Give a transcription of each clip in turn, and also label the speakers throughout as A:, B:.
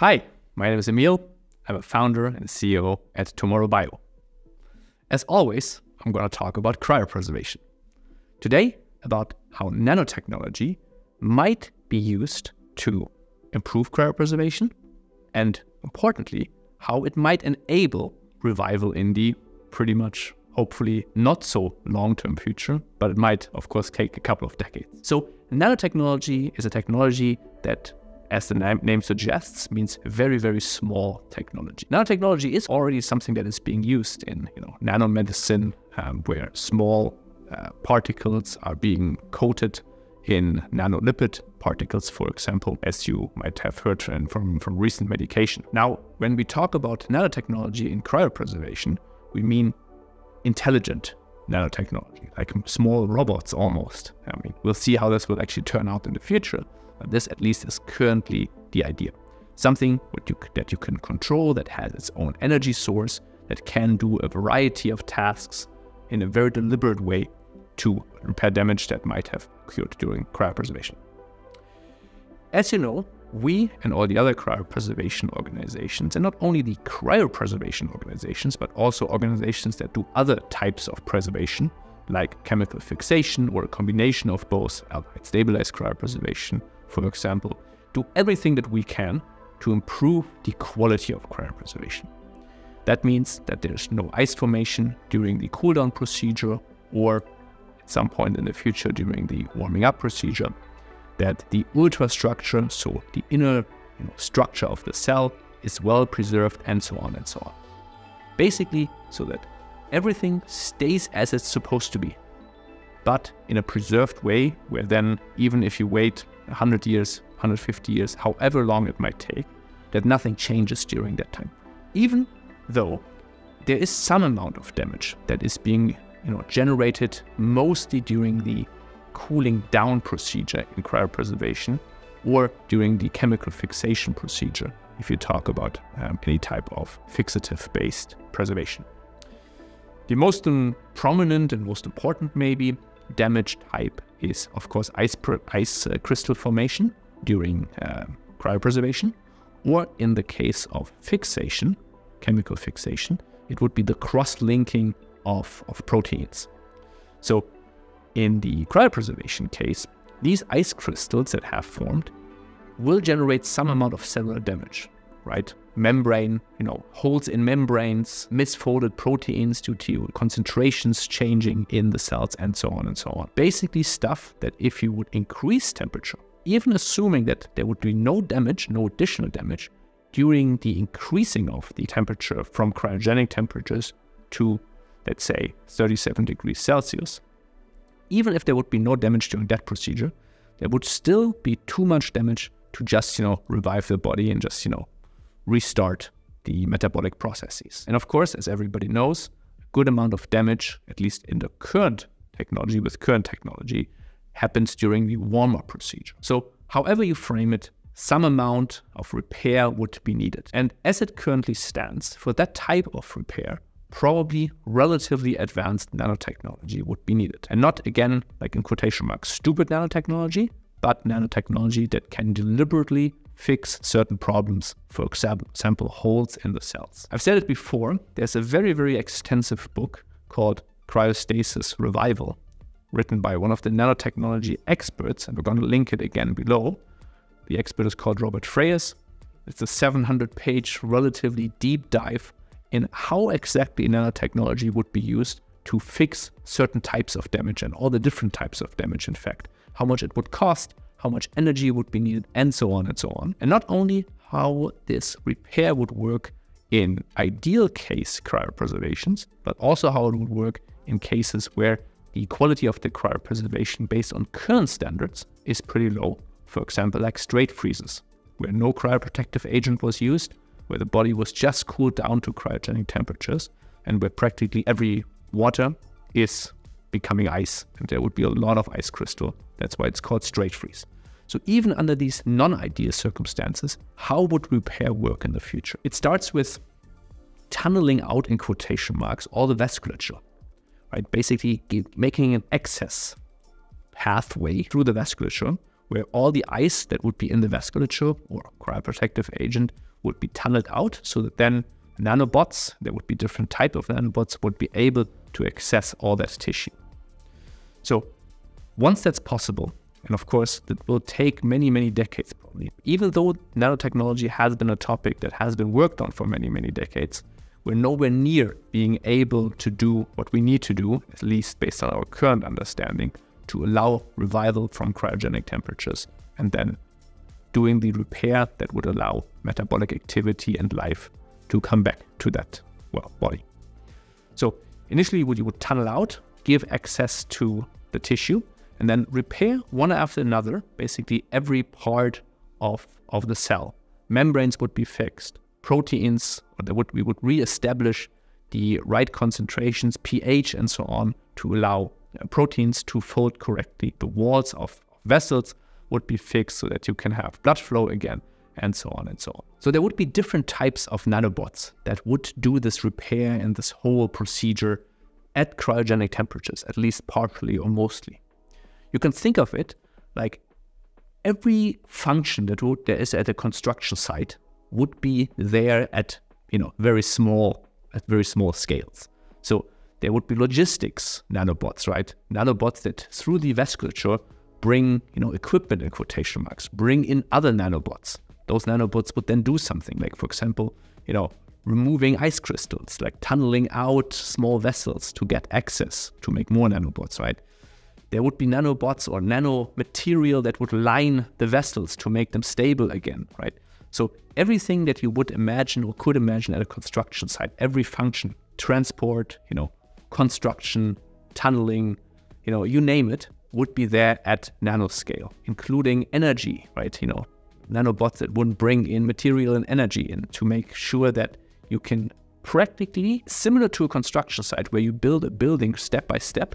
A: Hi, my name is Emil. I'm a founder and CEO at Tomorrow Bio. As always, I'm going to talk about cryopreservation. Today, about how nanotechnology might be used to improve cryopreservation and, importantly, how it might enable revival in the pretty much, hopefully, not so long term future, but it might, of course, take a couple of decades. So, nanotechnology is a technology that as the name, suggests, means very, very small technology. Nanotechnology is already something that is being used in you know, nanomedicine, um, where small uh, particles are being coated in nanolipid particles, for example, as you might have heard from, from recent medication. Now, when we talk about nanotechnology in cryopreservation, we mean intelligent nanotechnology, like small robots almost. I mean, we'll see how this will actually turn out in the future. But this, at least, is currently the idea. Something you, that you can control, that has its own energy source, that can do a variety of tasks in a very deliberate way to repair damage that might have occurred during cryopreservation. As you know, we and all the other cryopreservation organizations, and not only the cryopreservation organizations, but also organizations that do other types of preservation, like chemical fixation or a combination of both, aldehyde stabilized cryopreservation for example, do everything that we can to improve the quality of cryopreservation. That means that there's no ice formation during the cooldown procedure or at some point in the future during the warming up procedure, that the ultrastructure, so the inner you know, structure of the cell, is well preserved, and so on and so on. Basically, so that everything stays as it's supposed to be, but in a preserved way, where then, even if you wait 100 years, 150 years, however long it might take, that nothing changes during that time. Even though there is some amount of damage that is being you know, generated mostly during the cooling down procedure in cryopreservation or during the chemical fixation procedure if you talk about um, any type of fixative based preservation. The most um, prominent and most important, maybe, damage type is, of course, ice, ice uh, crystal formation during uh, cryopreservation, or in the case of fixation, chemical fixation, it would be the cross-linking of, of proteins. So in the cryopreservation case, these ice crystals that have formed will generate some amount of cellular damage, right? membrane, you know, holes in membranes, misfolded proteins due to concentrations changing in the cells, and so on and so on. Basically, stuff that if you would increase temperature, even assuming that there would be no damage, no additional damage, during the increasing of the temperature from cryogenic temperatures to, let's say, 37 degrees Celsius, even if there would be no damage during that procedure, there would still be too much damage to just, you know, revive the body and just, you know, restart the metabolic processes. And of course, as everybody knows, a good amount of damage, at least in the current technology, with current technology, happens during the warm up procedure. So, however you frame it, some amount of repair would be needed. And as it currently stands, for that type of repair, probably relatively advanced nanotechnology would be needed. And not, again, like in quotation marks, stupid nanotechnology, but nanotechnology that can deliberately fix certain problems, for example, sample holes in the cells. I've said it before, there's a very, very extensive book called Cryostasis Revival, written by one of the nanotechnology experts, and we're going to link it again below. The expert is called Robert Freitas. It's a 700 page, relatively deep dive in how exactly nanotechnology would be used to fix certain types of damage and all the different types of damage, in fact, how much it would cost, how much energy would be needed, and so on and so on. And not only how this repair would work in ideal case cryopreservations, but also how it would work in cases where the quality of the cryopreservation based on current standards is pretty low. For example, like straight freezes, where no cryoprotective agent was used, where the body was just cooled down to cryogenic temperatures, and where practically every water is becoming ice, and there would be a lot of ice crystal. That's why it's called straight freeze. So even under these non-ideal circumstances, how would repair work in the future? It starts with tunneling out in quotation marks all the vasculature, right? Basically making an access pathway through the vasculature where all the ice that would be in the vasculature or cryoprotective agent would be tunneled out so that then nanobots, there would be different type of nanobots, would be able to access all that tissue. So once that's possible, and of course, that will take many, many decades probably. Even though nanotechnology has been a topic that has been worked on for many, many decades, we're nowhere near being able to do what we need to do, at least based on our current understanding, to allow revival from cryogenic temperatures and then doing the repair that would allow metabolic activity and life to come back to that well body. So initially, what you would tunnel out, give access to the tissue, and then repair one after another, basically every part of, of the cell. Membranes would be fixed, proteins, or would, we would re-establish the right concentrations, pH, and so on to allow uh, proteins to fold correctly. The walls of vessels would be fixed so that you can have blood flow again, and so on and so on. So there would be different types of nanobots that would do this repair and this whole procedure at cryogenic temperatures, at least partially or mostly. You can think of it like every function that would, there is at a construction site would be there at you know very small at very small scales. So there would be logistics nanobots, right? Nanobots that through the vasculature bring you know equipment in quotation marks, bring in other nanobots. Those nanobots would then do something like, for example, you know, removing ice crystals, like tunneling out small vessels to get access to make more nanobots, right? there would be nanobots or nano material that would line the vessels to make them stable again, right? So everything that you would imagine or could imagine at a construction site, every function, transport, you know, construction, tunneling, you know, you name it, would be there at nanoscale, including energy, right? You know, nanobots that wouldn't bring in material and energy in to make sure that you can practically similar to a construction site where you build a building step by step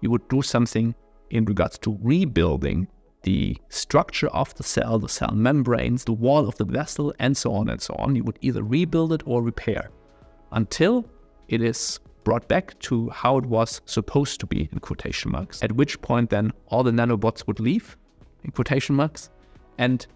A: you would do something in regards to rebuilding the structure of the cell, the cell membranes, the wall of the vessel, and so on and so on. You would either rebuild it or repair until it is brought back to how it was supposed to be, in quotation marks, at which point then all the nanobots would leave, in quotation marks, and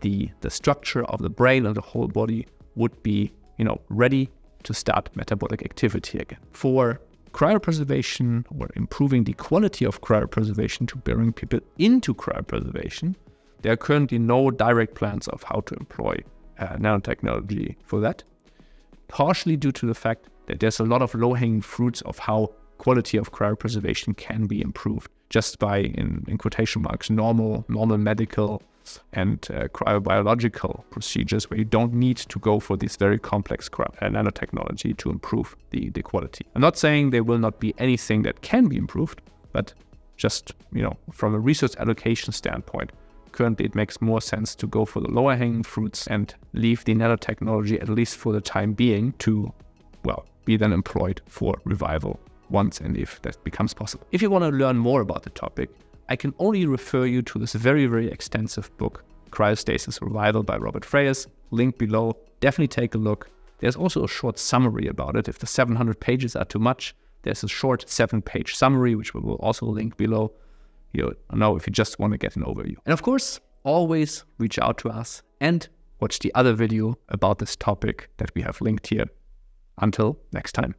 A: the, the structure of the brain and the whole body would be, you know, ready to start metabolic activity again. For cryopreservation or improving the quality of cryopreservation to bring people into cryopreservation, there are currently no direct plans of how to employ uh, nanotechnology for that. Partially due to the fact that there's a lot of low-hanging fruits of how quality of cryopreservation can be improved just by, in, in quotation marks, normal normal medical and uh, cryobiological procedures where you don't need to go for this very complex uh, nanotechnology to improve the, the quality. I'm not saying there will not be anything that can be improved, but just, you know, from a resource allocation standpoint, currently it makes more sense to go for the lower hanging fruits and leave the nanotechnology, at least for the time being, to, well, be then employed for revival once and if that becomes possible. If you want to learn more about the topic, I can only refer you to this very, very extensive book, Cryostasis Revival by Robert Freitas, link below. Definitely take a look. There's also a short summary about it. If the 700 pages are too much, there's a short seven page summary, which we will also link below. You know, if you just want to get an overview. And of course, always reach out to us and watch the other video about this topic that we have linked here. Until next time.